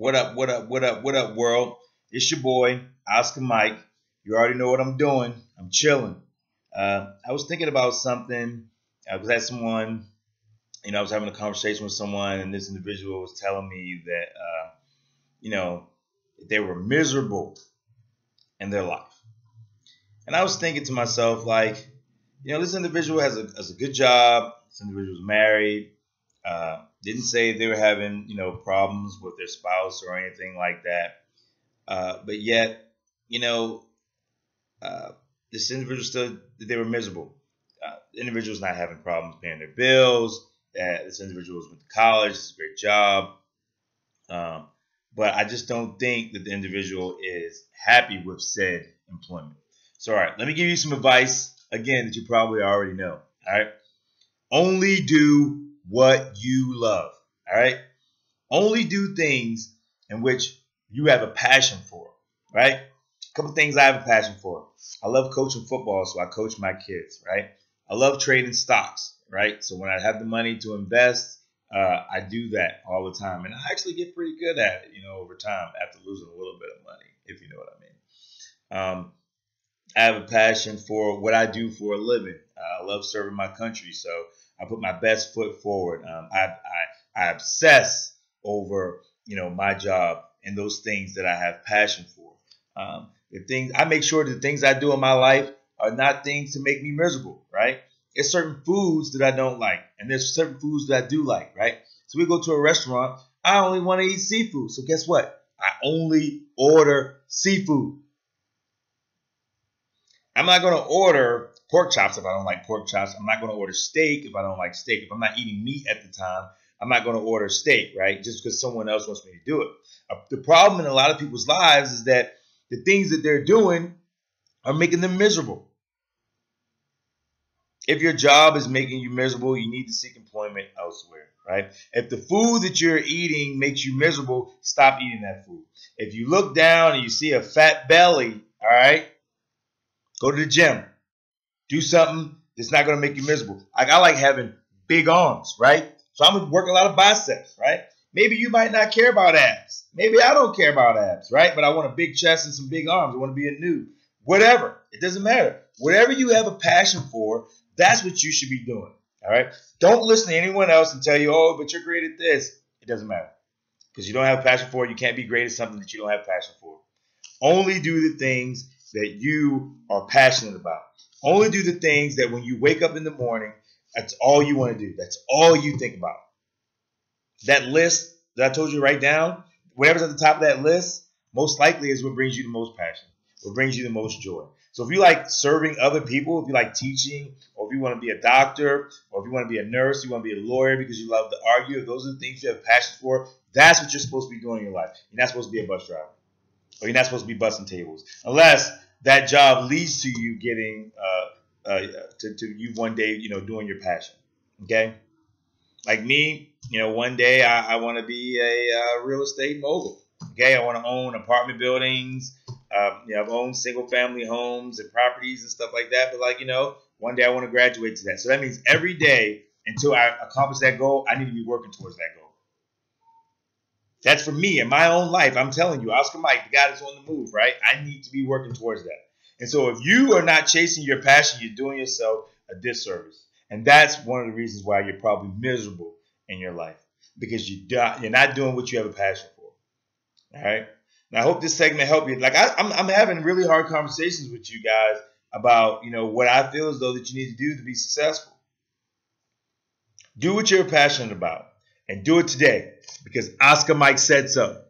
What up, what up, what up, what up, world? It's your boy, Oscar Mike. You already know what I'm doing. I'm chilling. Uh, I was thinking about something. I was at someone, you know, I was having a conversation with someone, and this individual was telling me that, uh, you know, they were miserable in their life. And I was thinking to myself, like, you know, this individual has a, has a good job. This individual was married. Uh, didn't say they were having, you know, problems with their spouse or anything like that. Uh, but yet, you know, uh, this individual still they were miserable. Uh, the individual's not having problems paying their bills. That this individual went to college, it's a great job. Um, but I just don't think that the individual is happy with said employment. So, all right, let me give you some advice again that you probably already know. All right, only do what you love. All right, only do things in which you have a passion for. Right, a couple things I have a passion for. I love coaching football, so I coach my kids. Right, I love trading stocks. Right, so when I have the money to invest, uh, I do that all the time, and I actually get pretty good at it, you know, over time after losing a little bit of money, if you know what I mean. Um, I have a passion for what I do for a living. Uh, I love serving my country, so I put my best foot forward. Um, I, I, I obsess over you know my job and those things that I have passion for. Um, the things I make sure the things I do in my life are not things to make me miserable, right? It's certain foods that I don't like, and there's certain foods that I do like, right? So we go to a restaurant. I only want to eat seafood. So guess what? I only order seafood. I'm not going to order pork chops if I don't like pork chops. I'm not going to order steak if I don't like steak. If I'm not eating meat at the time, I'm not going to order steak, right? Just because someone else wants me to do it. Uh, the problem in a lot of people's lives is that the things that they're doing are making them miserable. If your job is making you miserable, you need to seek employment elsewhere, right? If the food that you're eating makes you miserable, stop eating that food. If you look down and you see a fat belly, all right, go to the gym. Do something that's not going to make you miserable. I like having big arms, right? So I'm gonna work a lot of biceps, right? Maybe you might not care about abs. Maybe I don't care about abs, right? But I want a big chest and some big arms. I want to be a noob. Whatever. It doesn't matter. Whatever you have a passion for, that's what you should be doing. All right. Don't listen to anyone else and tell you, oh, but you're great at this. It doesn't matter. Because you don't have a passion for it. You can't be great at something that you don't have passion for. Only do the things that you are passionate about. Only do the things that when you wake up in the morning, that's all you want to do. That's all you think about. That list that I told you write down, whatever's at the top of that list, most likely is what brings you the most passion, what brings you the most joy. So if you like serving other people, if you like teaching, or if you want to be a doctor, or if you want to be a nurse, you want to be a lawyer because you love to argue, if those are the things you have passion for, that's what you're supposed to be doing in your life. You're not supposed to be a bus driver, or you're not supposed to be busting tables, unless that job leads to you getting uh, uh, to, to you one day, you know, doing your passion. Okay, like me, you know, one day I, I want to be a uh, real estate mogul. Okay, I want to own apartment buildings. Um, you know, I've owned single family homes and properties and stuff like that. But like, you know, one day I want to graduate to that. So that means every day until I accomplish that goal, I need to be working towards that goal. That's for me in my own life. I'm telling you, Oscar Mike, the guy that's on the move, right? I need to be working towards that. And so if you are not chasing your passion, you're doing yourself a disservice. And that's one of the reasons why you're probably miserable in your life because you you're not doing what you have a passion for. All right. Now I hope this segment helped you. Like I, I'm, I'm having really hard conversations with you guys about you know what I feel as though that you need to do to be successful. Do what you're passionate about and do it today because Oscar Mike said so.